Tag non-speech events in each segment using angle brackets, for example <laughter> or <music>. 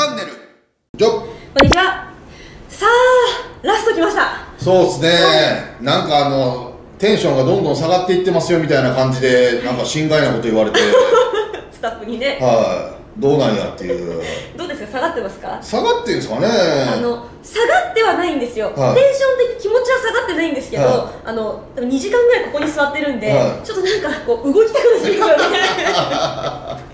チャンネル。じゃこんにちは。さあラスト来ました。そうですね、なんかあのテンションがどんどん下がっていってますよみたいな感じでなんか心外なこと言われて。<laughs> スタッフにね。はい。どうなんやっていう。どうですか？下がってますか？下がってるんですかね。あの下がってはないんですよ、はい。テンション的気持ちは下がってないんですけど、はあの多分2時間ぐらいここに座ってるんで、はい。ちょっとなんかこう動きたくなってきますよね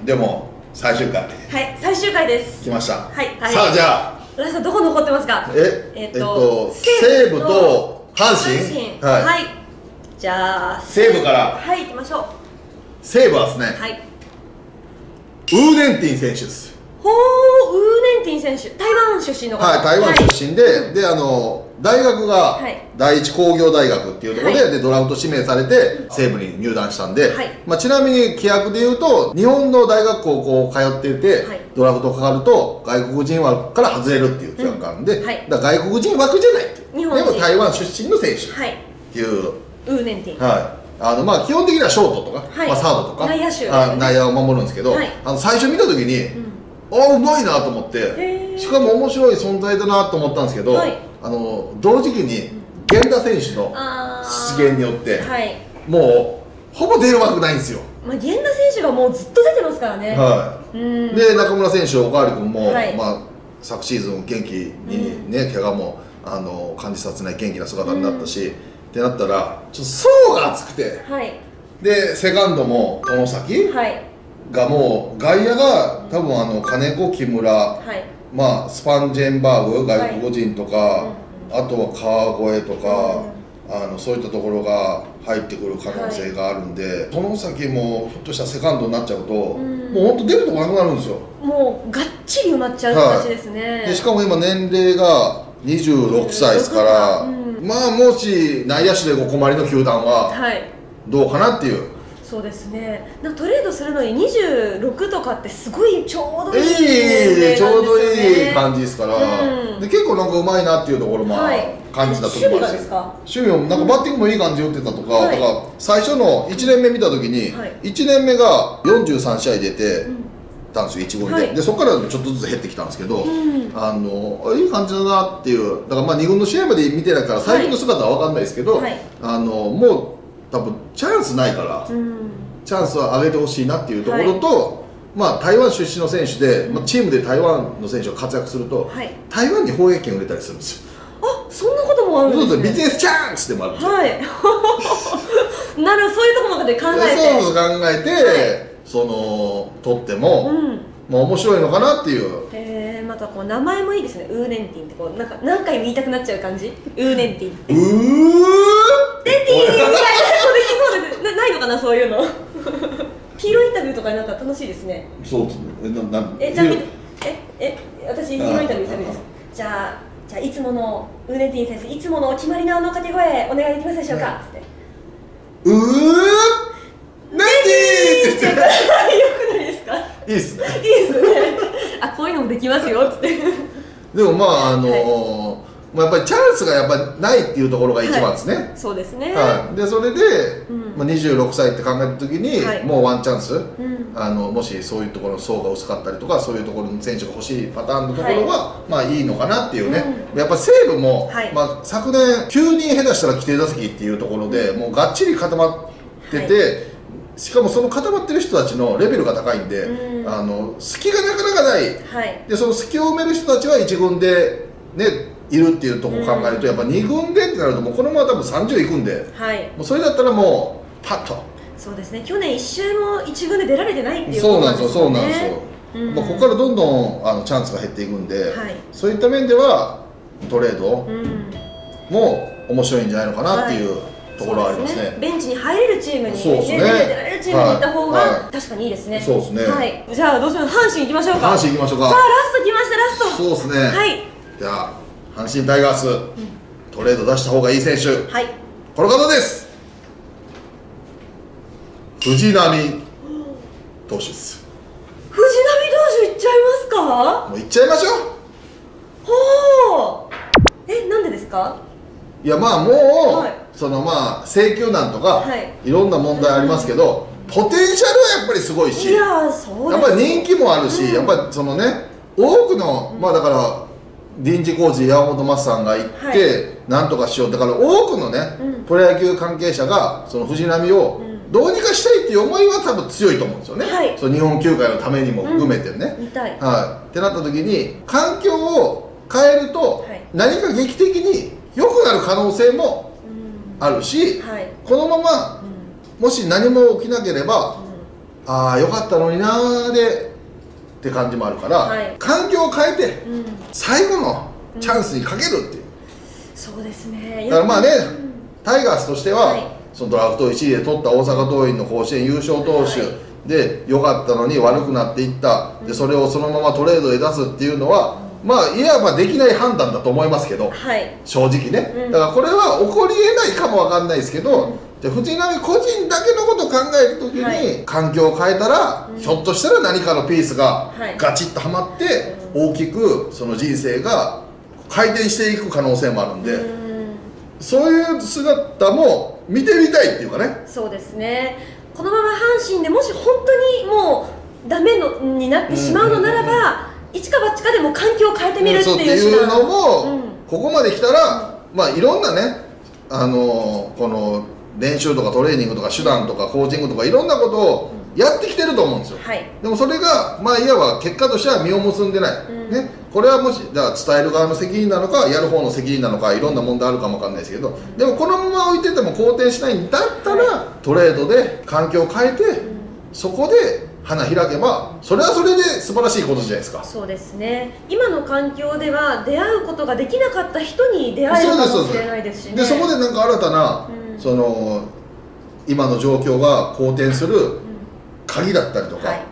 でも最終回。はい最終回です。来ました、はいはい。さあじゃあ。ラストどこ残ってますか？ええっとえっと西武と阪神？はい、はい。じゃあ西武から。はい行きましょう。西武はですね、はい。ウーネンティン選手です。ほーウーネンティン選手。台湾出身の方。はい、台湾出身で、で、あの、大学がはい。第一工業大学っていうところで、はい。で、ドラフト指名されて、西武に入団したんで、はい。まあ、ちなみに規約で言うと、日本の大学高校通っていて、はいドラフトかかると、外国人枠から外れるっていう規約があるんで、うん。はい。だ外国人枠じゃないっていう。日本人。でも台湾出身の選手。っはい。ていう、ウーネンティンはい。あのまあ、基本的にはショートとか、はい。まあ、サードとか。内野手ね。あ内野を守るんですけど、はい。あの最初見た時に、うん。ああうまいなと思ってしかも面白い存在だなと思ったんですけど、はい。あの同時期に源田選手の出現によってはい。もうほぼ出る枠ないんですよ、まあ、源田選手がもうずっと出てますからね、はうん。い、で中村選手おかわり君も、はい。まあ、昨シーズン元気にね、怪我もあの感じさせない元気な姿になったし、ってなったらちょっと層が厚くてはい。でセカンドも外崎はい。がもう外野が多分あの金子木村はい。まあ、スパンジェンバーグ外国人とか、あとは川越とか、あのそういったところが入ってくる可能性があるんで、その先もひょっとしたらセカンドになっちゃうと、ん。もう本当出るとこなくなるんですよ。もうがっちり埋まっちゃう形ですね、でしかも今年齢が26歳ですから、うん。まあもし内野手でお困りの球団ははい。どうかなっていう、そうですね。トレードするのに26とかってすごいちょうどいいいいちょうどいい感じですから、うん。で結構なんかうまいなっていうところもはい。感じた時もあるし。守備がですか？守備もなんかバッティングもいい感じで打ってたとか、はい。だから最初の1年目見た時に、はい。1年目が43試合出てうん。たんですよ1軍で、はい。でそこからちょっとずつ減ってきたんですけど、うん。あのあいい感じだなっていう。だからまあ2軍の試合まで見てないから最近の姿は分かんないですけど、はい。あのもう多分チャンスないから、うん。チャンスは上げてほしいなっていうところと、まあ、台湾出身の選手で、まあ、チームで台湾の選手が活躍すると、はい。台湾に放映権を売れたりするんですよ。あそんなこともあるそうそうんですねビジネスチャンスでもあるんですよ。はい。<laughs> なるそういうところまで考えて。そう考えて、その取っても、うん。まあ面白いのかなっていうへえまたこう名前もいいですね。ウーネンティンってこうなんか何回も言いたくなっちゃう感じ？ウーネンティンうーテンティンみたい。なそうできそうです。なないのかなそういうの？ヒーローインタビューとかなんか楽しいですね。そうですね。えななえじゃあみええ私ヒーローインタビューしたいです。じゃあじゃあいつものウーネンティン先生いつものお決まりのあの掛け声お願いできますでしょうか？つって。うーネディーって言って <laughs> よくないですか？いいっすね。いいですね <laughs> あこういうのもできますよつって。でもまああのーまあ、やっぱりチャンスがやっぱりないっていうところが一番ですね、そうですね。はい、でそれで、うん。まあ、26歳って考えた時に、はい。もうワンチャンス、うん。あのもしそういうところの層が薄かったりとかそういうところの選手が欲しいパターンのところは、まあいいのかなっていうね、やっぱ西武も、はい。まあ、昨年9人下手したら規定打席っていうところでもうがっちり固まってて、しかもその固まってる人たちのレベルが高いんで、うん。あの隙がなかなかない。はい。でその隙を埋める人たちは1軍でねいるっていうところを考えると、やっぱ2軍でってなるともうこのまま多分30いくんで。はい。もうそれだったらもうパッと。そうですね。去年一試合も一軍で出られてないっていうそうなんですよそうことなんですよ、うん。まあ、ここからどんどんあのチャンスが減っていくんで、はい。そういった面ではトレードうん。も面白いんじゃないのかなっていうところはありますね,、そうですベンチに入れるチームに、そうですねるチームに行った方が、確かにいいですね。そうですねはい。じゃあどうします阪神行きましょうか。阪神行きましょうかさあラスト来ましたラスト。そうですね、はいじゃあ阪神タイガース、トレード出した方がいい選手はい。この方です藤浪投手です藤浪投手行っちゃいますか？もう行っちゃいましょほう。えなんでですか？ういやまあもう、はいそのまあ請求難とか、はい。い、ろんな問題ありますけど、ポテンシャルはやっぱりすごいしいやっぱり人気もあるし、うん。やっぱりそのね多くの、まあだから臨時コーチ山本真さんが行って、はい。なんとかしようだから多くのね、うん。プロ野球関係者がその藤波をうん。どうにかしたいっていう思いは多分強いと思うんですよね、はい。その日本球界のためにも含めてね、見たい。はい、ってなった時に環境を変えるとはい。何か劇的に良くなる可能性もうんあるしはい。このままうん。もし何も起きなければうああよかったのになーでって感じもあるから、はい。環境を変えてんうん。最後のチャンスにかけるっていう、そうですね。だからまあねうんタイガースとしては、はい。そのドラフト1位で取った大阪桐蔭の甲子園優勝投手はい。で良かったのに悪くなっていった、でそれをそのままトレードで出すっていうのは、まあいわばできない判断だと思いますけどはい。正直ね、うん。だからこれは起こりえないかもわかんないですけど、じゃあ藤波個人だけのことを考えるときに、はい。環境を変えたら、うん。ひょっとしたら何かのピースがはい。ガチッとはまって、大きくその人生が回転していく可能性もあるんで、うん。そういう姿も見てみたいっていうかね。そうですね。このまま阪神でもし本当にもうダメのになってしまうのならば、一か八かでも環境を変えてみるっていういうのも、うん。ここまで来たら、まあいろんなねあのこの練習とかトレーニングとか手段とかコーチングとかいろんなことをやってきてると思うんですよ、はい。でもそれがまあいわば結果としては実を結んでない、うん。ね、これはもしじゃあ伝える側の責任なのかやる方の責任なのかいろんな問題あるかもわかんないですけどでもこのまま置いてても好転しないんだったら、トレードで環境を変えて、そこで花開けばそれはそれで素晴らしいことじゃないですか。そうですね。今の環境では出会うことができなかった人に出会えるかもしれないですしね。でそこでなんか新たな、うん。その今の状況が好転する鍵だったりとか、はい。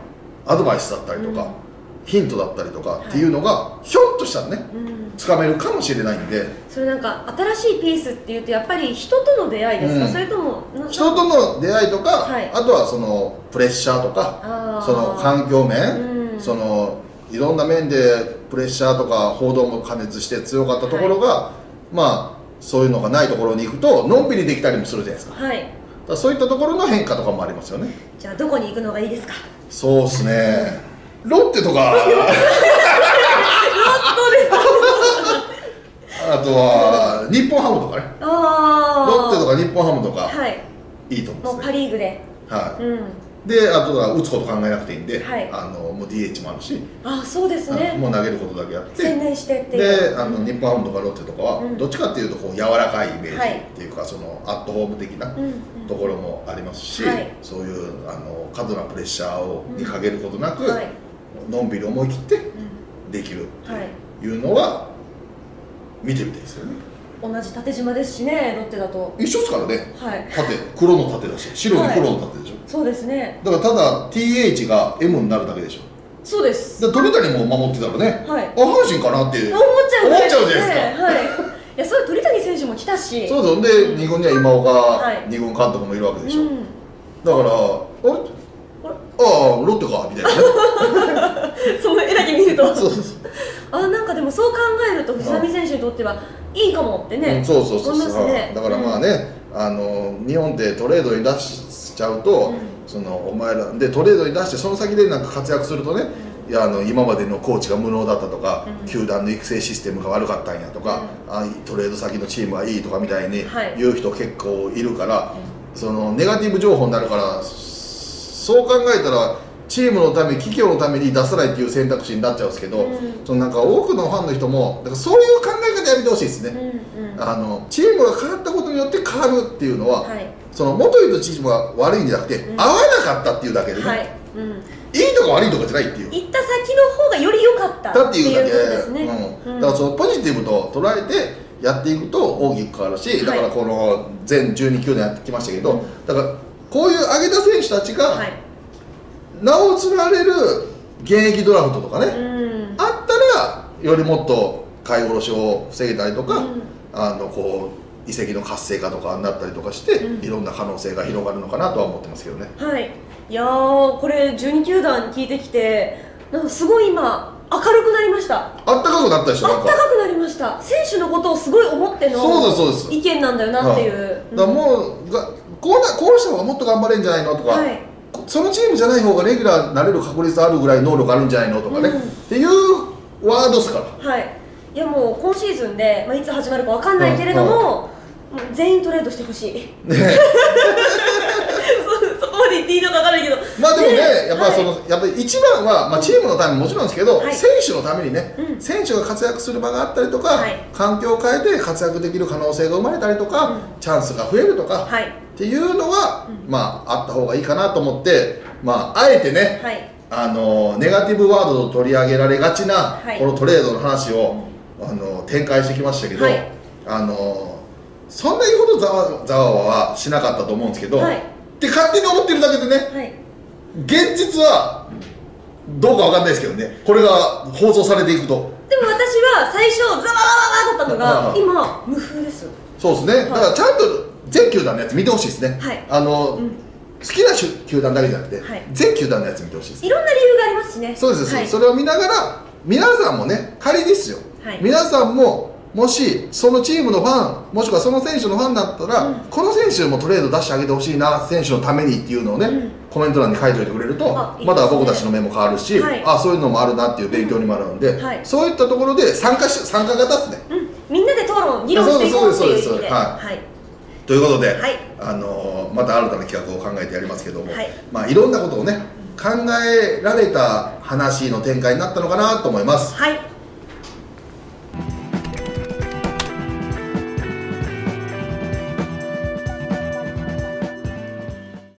アドバイスだったりとか、うんヒントだったりとかい。っていうのが、ひょっとしたらねうん。つかめるかもしれないんで。それなんか新しいピースっていうとやっぱり人との出会いですか、うん。それともな人との出会いとか、はい。あとはそのプレッシャーとかその環境面、うん。そのいろんな面でプレッシャーとか報道も加熱して強かったところが、まあそういうのがないところに行くとのんびりできたりもするじゃないですか。はい。らそういったところの変化とかもありますよね。じゃあどこに行くのがいいですか？そうっすねロッテとか。あとは日本ハムとかね。ロッテとか日本ハムとかはい。いいと思もうパ・うんですね。リーグで。はうん。いであとは打つこと考えなくていいんで、はい。あのもう DH もあるし、あそうですね。もう投げることだけやって。専念してっていう。であの日本ハムとかロッテとかは、うん。どっちかっていうとこう柔らかいイメージはい。っていうか、そのアットホーム的なうんうん。ところもありますし、はい。そういうあの過度なプレッシャーをにかけることなく、はいのんびり思い切ってうできるんはいというのは見てみたいですよね。同じ縦縞ですしねロッテだと。一緒ですからね。はい。縦。黒の縦だし白に黒の縦でしょ、そうですね。だからただ TH が M になるだけでしょ。そうです。で鳥谷も守ってたらね、はい。あ阪神かなっていう思っちゃうぐらい思っちゃうじゃないですか。ねはい。いやそれ鳥谷選手も来たし。そうそう。で、うん2軍には今岡、はい。二軍監督もいるわけでしょ、うん。だからあれ？ああロッテかみたいなね。<laughs> その絵だけ見ると。そうそうそう。あなんかでもそう考えると藤波選手にとってはいいかもってね、うんそうそうそうそう、ね。だからまあね、あの日本ってトレードに出しちゃうと、うん。そのお前らでトレードに出してその先でなんか活躍するとね、いやあの今までのコーチが無能だったとか、うん。球団の育成システムが悪かったんやとか、あトレード先のチームはいいとかみたいにはい。言う人結構いるから、そのネガティブ情報になるからそう考えたらチームのため企業のために出さないっていう選択肢になっちゃうんですけど、うん。そのなんか多くのファンの人もだからそういう考え方やめてほしいですね。うんうんあのチームが変わったことによって変わるっていうのは、はい。その元いたチームが悪いんじゃなくて、うん。合わなかったっていうだけでね、はい、うん、い、いとか悪いとかじゃないっていう。行った先の方がより良かっただっていうだけですね、うん、だからそのポジティブと捉えてやっていくと大きく変わるし、だからこの全12球団やってきましたけど、うん。だからこういう上げた選手たちがはい。名を連ねる現役ドラフトとかね、うん。あったらよりもっと買い殺しを防げたりとか、うん。あのこう遺跡の活性化とかになったりとかして、うん。いろんな可能性が広がるのかなとは思ってますけどね。はい。いやーこれ12球団聞いてきてなんかすごい今明るくなりました。あったかくなったでしょあったかくなりました。選手のことをすごい思ってのそうですそうです。意見なんだよなっていう、はい。だもうがこうなこうした方がもっと頑張れんじゃないのとか、はい。そのチームじゃない方がレギュラーになれる確率あるぐらい能力あるんじゃないのとかね、うん。っていうワードっすから。はい。いやもう今シーズンで、まあ、いつ始まるかわかんないけれども、もう全員トレードしてほしい。ねまで言っていいのかわからないけど。まあでもね、ね。やっぱりその、やっぱり一番は、まあ、チームのためももちろんですけど、はい。選手のためにね、うん。選手が活躍する場があったりとか、はい。環境を変えて活躍できる可能性が生まれたりとか、うん。チャンスが増えるとか、はい。っていうのは、うん。まああった方がいいかなと思って、まああえてね、はい。あのネガティブワードと取り上げられがちな、はい。このトレードの話を、あの展開してきましたけど、はい。あのそんなにほどざわざわはしなかったと思うんですけど、はいって勝手に思ってるだけでね。はい。現実はどうかわかんないですけどね。これが放送されていくと。でも私は最初ざわわわわだったのが今無風ですそうですね、いだからちゃんと全球団のやつ見てほしいですね、はいあの、うん好きな球団だけじゃなくて、はい全球団のやつ見てほしいですいろんな理由がありますしねそうです、はいそれを見ながら皆さんもね仮ですよ、はい皆さんももしそのチームのファンもしくはその選手のファンだったら、うん。この選手もトレード出してあげてほしいな選手のためにっていうのをね、うん。コメント欄に書いておいてくれるとね。まだ僕たちの目も変わるし、はい。あそういうのもあるなっていう勉強にもなるんで、はい。そういったところで参加し参加型ですね。うん。みんなで討論議論していこうっていう意味で。そうですそうですははい。ということで、はい。あのーまた新たな企画を考えてやりますけども、はい。まあ、いろんなことをね考えられた話の展開になったのかなと思います。はい